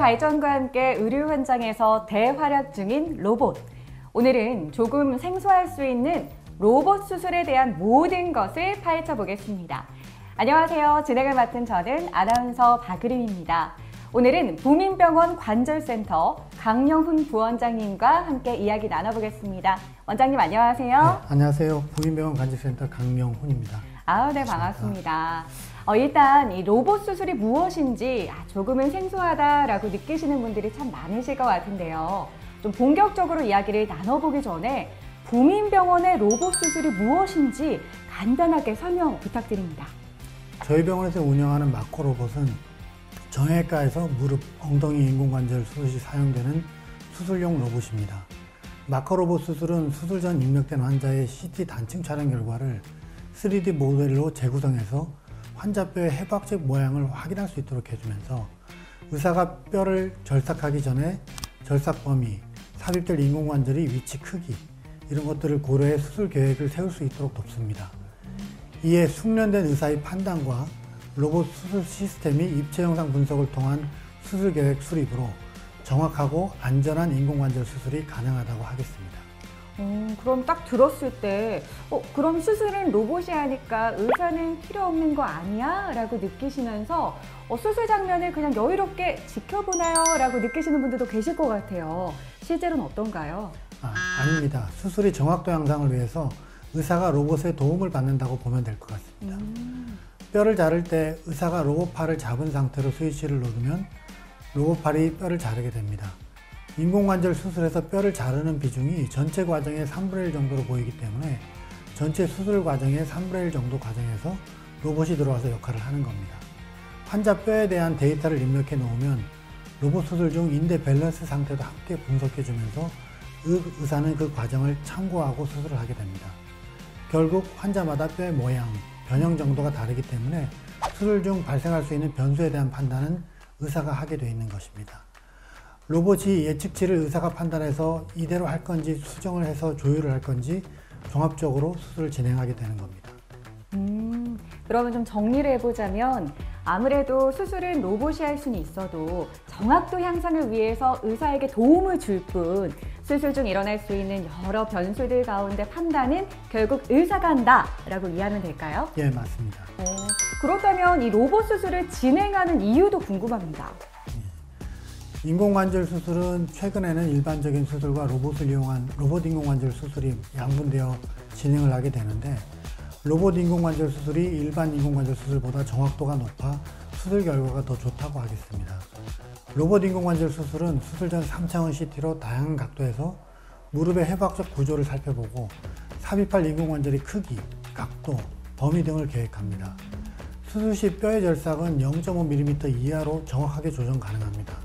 발전과 함께 의료 현장에서 대활약 중인 로봇. 오늘은 조금 생소할 수 있는 로봇 수술에 대한 모든 것을 파헤쳐 보겠습니다. 안녕하세요. 진행을 맡은 저는 아나운서 박으림입니다. 오늘은 부민병원 관절센터 강영훈 부원장님과 함께 이야기 나눠보겠습니다. 원장님 안녕하세요. 네, 안녕하세요. 부민병원 관절센터 강영훈입니다. 아, 네, 반갑습니다. 어, 일단 이 로봇 수술이 무엇인지 아, 조금은 생소하다라고 느끼시는 분들이 참 많으실 것 같은데요. 좀 본격적으로 이야기를 나눠보기 전에 부민병원의 로봇 수술이 무엇인지 간단하게 설명 부탁드립니다. 저희 병원에서 운영하는 마코 로봇은 정형외과에서 무릎, 엉덩이 인공관절 수술 시 사용되는 수술용 로봇입니다. 마코 로봇 수술은 수술 전 입력된 환자의 CT 단층 촬영 결과를 3D 모델로 재구성해서 환자 뼈의 해박적 모양을 확인할 수 있도록 해주면서 의사가 뼈를 절삭하기 전에 절삭 범위, 삽입될 인공관절의 위치 크기 이런 것들을 고려해 수술 계획을 세울 수 있도록 돕습니다. 이에 숙련된 의사의 판단과 로봇 수술 시스템이 입체 영상 분석을 통한 수술 계획 수립으로 정확하고 안전한 인공관절 수술이 가능하다고 하겠습니다. 음, 그럼 딱 들었을 때, 어, 그럼 수술은 로봇이 하니까 의사는 필요 없는 거 아니야? 라고 느끼시면서 어, 수술 장면을 그냥 여유롭게 지켜보나요? 라고 느끼시는 분들도 계실 것 같아요. 실제로는 어떤가요? 아, 아닙니다. 수술의 정확도 향상을 위해서 의사가 로봇의 도움을 받는다고 보면 될 것 같습니다. 음. 뼈를 자를 때 의사가 로봇 팔을 잡은 상태로 스위치를 누르면 로봇 팔이 뼈를 자르게 됩니다. 인공관절 수술에서 뼈를 자르는 비중이 전체 과정의 3분의 1 정도로 보이기 때문에 전체 수술 과정의 3분의 1 정도 과정에서 로봇이 들어와서 역할을 하는 겁니다. 환자 뼈에 대한 데이터를 입력해 놓으면 로봇 수술 중 인대 밸런스 상태도 함께 분석해 주면서 의사는 그 과정을 참고하고 수술을 하게 됩니다. 결국 환자마다 뼈의 모양, 변형 정도가 다르기 때문에 수술 중 발생할 수 있는 변수에 대한 판단은 의사가 하게 되어 있는 것입니다. 로봇이 예측치를 의사가 판단해서 이대로 할 건지 수정을 해서 조율을 할 건지 종합적으로 수술을 진행하게 되는 겁니다. 음, 그러면 좀 정리를 해보자면 아무래도 수술은 로봇이 할 수는 있어도 정확도 향상을 위해서 의사에게 도움을 줄 뿐 수술 중 일어날 수 있는 여러 변수들 가운데 판단은 결국 의사가 한다라고 이해하면 될까요? 예, 맞습니다. 어, 그렇다면 이 로봇 수술을 진행하는 이유도 궁금합니다. 인공관절 수술은 최근에는 일반적인 수술과 로봇을 이용한 로봇 인공관절 수술이 양분되어 진행을 하게 되는데 로봇 인공관절 수술이 일반 인공관절 수술보다 정확도가 높아 수술 결과가 더 좋다고 하겠습니다. 로봇 인공관절 수술은 수술 전 3차원 CT로 다양한 각도에서 무릎의 해박적 구조를 살펴보고 삽입할 인공관절의 크기, 각도, 범위 등을 계획합니다. 수술 시 뼈의 절삭은 0.5mm 이하로 정확하게 조정 가능합니다.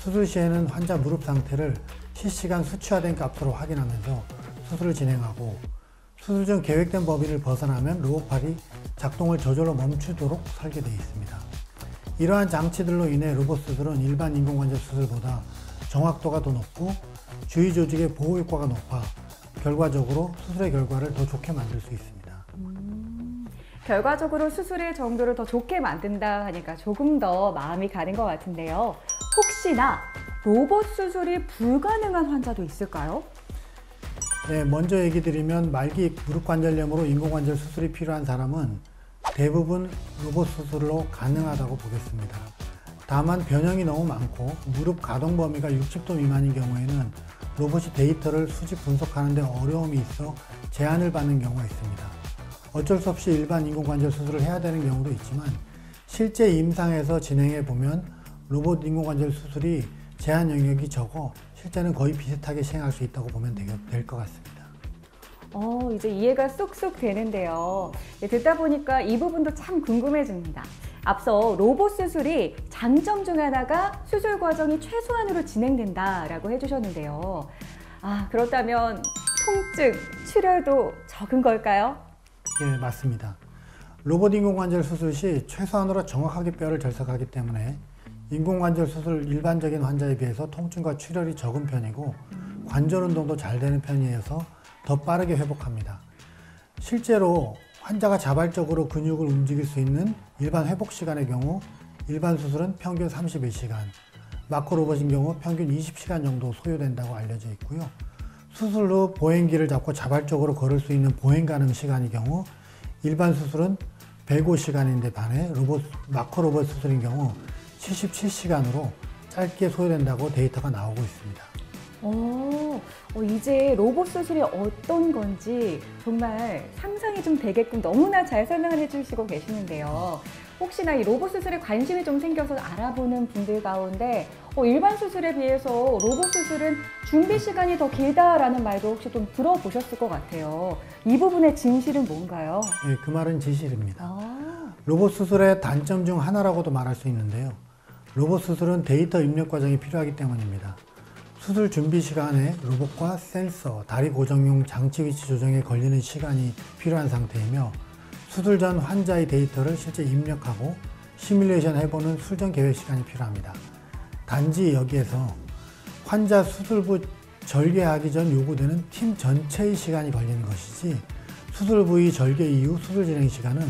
수술 시에는 환자 무릎 상태를 실시간 수치화된 값으로 확인하면서 수술을 진행하고 수술 중 계획된 범위를 벗어나면 로봇팔이 작동을 저절로 멈추도록 설계되어 있습니다. 이러한 장치들로 인해 로봇 수술은 일반 인공관절 수술보다 정확도가 더 높고 주위 조직의 보호 효과가 높아 결과적으로 수술의 결과를 더 좋게 만들 수 있습니다. 음, 결과적으로 수술의 정도를 더 좋게 만든다 하니까 조금 더 마음이 가는 것 같은데요. 혹시나 로봇 수술이 불가능한 환자도 있을까요? 네, 먼저 얘기 드리면 말기 무릎 관절염으로 인공관절 수술이 필요한 사람은 대부분 로봇 수술로 가능하다고 보겠습니다. 다만 변형이 너무 많고 무릎 가동 범위가 60도 미만인 경우에는 로봇이 데이터를 수집 분석하는 데 어려움이 있어 제한을 받는 경우가 있습니다. 어쩔 수 없이 일반 인공관절 수술을 해야 되는 경우도 있지만 실제 임상에서 진행해 보면 로봇 인공관절 수술이 제한 영역이 적어 실제는 거의 비슷하게 시행할 수 있다고 보면 될 것 같습니다. 어, 이제 이해가 쏙쏙 되는데요. 네, 듣다 보니까 이 부분도 참 궁금해집니다. 앞서 로봇 수술이 장점 중 하나가 수술 과정이 최소한으로 진행된다라고 해주셨는데요. 아, 그렇다면 통증, 출혈도 적은 걸까요? 예, 맞습니다. 로봇 인공관절 수술 시 최소한으로 정확하게 뼈를 절삭하기 때문에 인공관절 수술 일반적인 환자에 비해서 통증과 출혈이 적은 편이고 관절 운동도 잘 되는 편이어서 더 빠르게 회복합니다. 실제로 환자가 자발적으로 근육을 움직일 수 있는 일반 회복 시간의 경우 일반 수술은 평균 31시간, 마코 로봇인 경우 평균 20시간 정도 소요된다고 알려져 있고요. 수술 후 보행기를 잡고 자발적으로 걸을 수 있는 보행 가능 시간의 경우 일반 수술은 105시간인데 반해 로봇, 마코 로봇 수술인 경우 77시간으로 짧게 소요된다고 데이터가 나오고 있습니다. 오, 어, 이제 로봇 수술이 어떤 건지 정말 상상이 좀 되게끔 너무나 잘 설명을 해주시고 계시는데요. 혹시나 이 로봇 수술에 관심이 좀 생겨서 알아보는 분들 가운데 어, 일반 수술에 비해서 로봇 수술은 준비 시간이 더 길다라는 말도 혹시 좀 들어보셨을 것 같아요. 이 부분의 진실은 뭔가요? 예, 그 말은 진실입니다. 아, 로봇 수술의 단점 중 하나라고도 말할 수 있는데요. 로봇 수술은 데이터 입력 과정이 필요하기 때문입니다. 수술 준비 시간에 로봇과 센서, 다리 고정용 장치 위치 조정에 걸리는 시간이 필요한 상태이며 수술 전 환자의 데이터를 실제 입력하고 시뮬레이션 해보는 술전 계획 시간이 필요합니다. 단지 여기에서 환자 수술부 절개하기 전 요구되는 팀 전체의 시간이 걸리는 것이지 수술 부위 절개 이후 수술 진행 시간은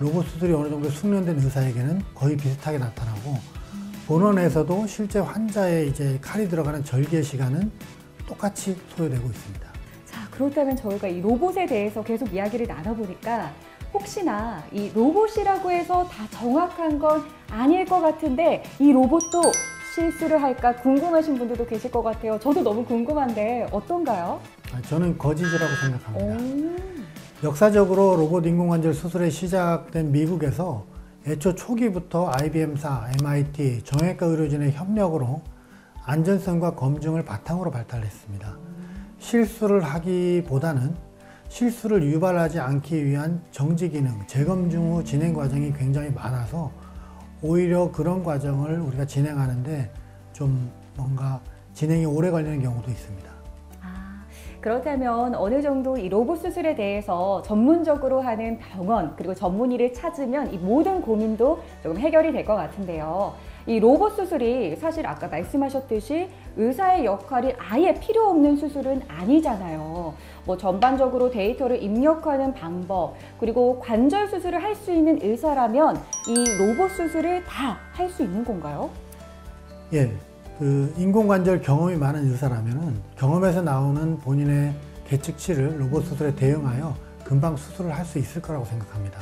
로봇 수술이 어느 정도 숙련된 의사에게는 거의 비슷하게 나타나고 본원에서도 실제 환자의 이제 칼이 들어가는 절개 시간은 똑같이 소요되고 있습니다. 자, 그렇다면 저희가 이 로봇에 대해서 계속 이야기를 나눠보니까 혹시나 이 로봇이라고 해서 다 정확한 건 아닐 것 같은데 이 로봇도 실수를 할까 궁금하신 분들도 계실 것 같아요. 저도 너무 궁금한데 어떤가요? 아, 저는 거짓이라고 생각합니다. 오, 역사적으로 로봇 인공관절 수술이 시작된 미국에서 애초 초기부터 IBM사, MIT, 정형외과 의료진의 협력으로 안전성과 검증을 바탕으로 발달했습니다. 실수를 하기보다는 실수를 유발하지 않기 위한 정지 기능, 재검증 후 진행 과정이 굉장히 많아서 오히려 그런 과정을 우리가 진행하는데 좀 뭔가 진행이 오래 걸리는 경우도 있습니다. 아, 그렇다면 어느 정도 이 로봇 수술에 대해서 전문적으로 하는 병원 그리고 전문의를 찾으면 이 모든 고민도 조금 해결이 될 것 같은데요. 이 로봇 수술이 사실 아까 말씀하셨듯이 의사의 역할이 아예 필요 없는 수술은 아니잖아요. 뭐 전반적으로 데이터를 입력하는 방법 그리고 관절 수술을 할 수 있는 의사라면 이 로봇 수술을 다 할 수 있는 건가요? 예, 그 인공관절 경험이 많은 의사라면은 경험에서 나오는 본인의 계측치를 로봇 수술에 대응하여 금방 수술을 할 수 있을 거라고 생각합니다.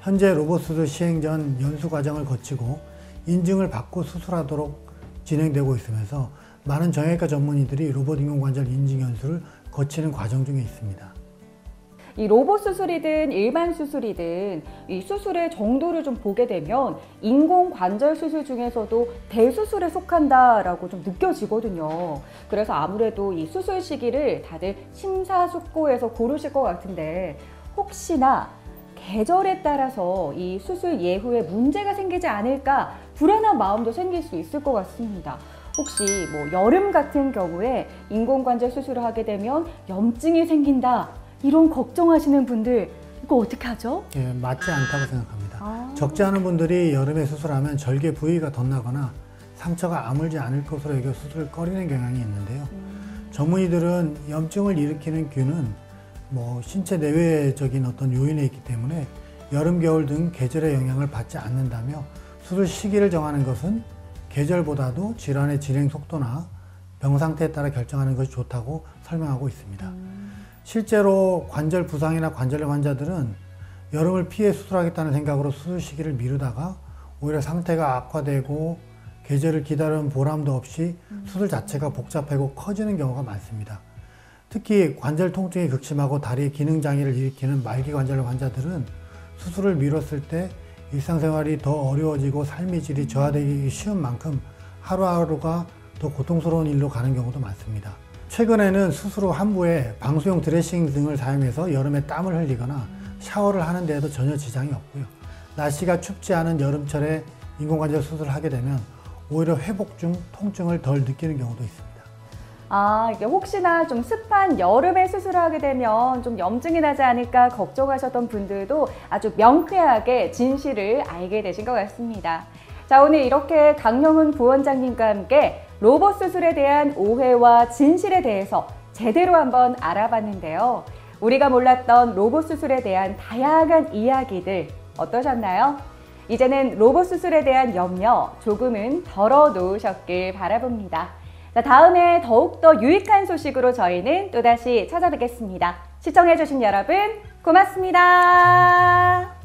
현재 로봇 수술 시행 전 연수 과정을 거치고 인증을 받고 수술하도록 진행되고 있으면서 많은 정형외과 전문의들이 로봇 인공관절 인증 연수를 거치는 과정 중에 있습니다. 이 로봇 수술이든 일반 수술이든 이 수술의 정도를 좀 보게 되면 인공 관절 수술 중에서도 대수술에 속한다라고 좀 느껴지거든요. 그래서 아무래도 이 수술 시기를 다들 심사숙고해서 고르실 것 같은데 혹시나 계절에 따라서 이 수술 예후에 문제가 생기지 않을까 불안한 마음도 생길 수 있을 것 같습니다. 혹시 뭐 여름 같은 경우에 인공관절 수술을 하게 되면 염증이 생긴다 이런 걱정하시는 분들 이거 어떻게 하죠? 예, 맞지 않다고 생각합니다. 아. 적지 않은 분들이 여름에 수술하면 절개 부위가 덧나거나 상처가 아물지 않을 것으로 여겨 수술을 꺼리는 경향이 있는데요. 전문의들은 염증을 일으키는 균은 뭐 신체 내외적인 어떤 요인에 있기 때문에 여름, 겨울 등 계절의 영향을 받지 않는다며 수술 시기를 정하는 것은 계절보다도 질환의 진행 속도나 병 상태에 따라 결정하는 것이 좋다고 설명하고 있습니다. 실제로 관절 부상이나 관절염 환자들은 여름을 피해 수술하겠다는 생각으로 수술 시기를 미루다가 오히려 상태가 악화되고 계절을 기다리는 보람도 없이 수술 자체가 복잡하고 커지는 경우가 많습니다. 특히 관절 통증이 극심하고 다리의 기능 장애를 일으키는 말기 관절염 환자들은 수술을 미뤘을 때 일상생활이 더 어려워지고 삶의 질이 저하되기 쉬운 만큼 하루하루가 더 고통스러운 일로 가는 경우도 많습니다. 최근에는 후 한부에 방수용 드레싱 등을 사용해서 여름에 땀을 흘리거나 샤워를 하는 데에도 전혀 지장이 없고요. 날씨가 춥지 않은 여름철에 인공관절 수술을 하게 되면 오히려 회복 중 통증을 덜 느끼는 경우도 있습니다. 아, 이게 혹시나 좀 습한 여름에 수술을 하게 되면 좀 염증이 나지 않을까 걱정하셨던 분들도 아주 명쾌하게 진실을 알게 되신 것 같습니다. 자, 오늘 이렇게 강영훈 부원장님과 함께 로봇 수술에 대한 오해와 진실에 대해서 제대로 한번 알아봤는데요. 우리가 몰랐던 로봇 수술에 대한 다양한 이야기들 어떠셨나요? 이제는 로봇 수술에 대한 염려 조금은 덜어 놓으셨길 바라봅니다. 자, 다음에 더욱더 유익한 소식으로 저희는 또다시 찾아뵙겠습니다. 시청해주신 여러분, 고맙습니다.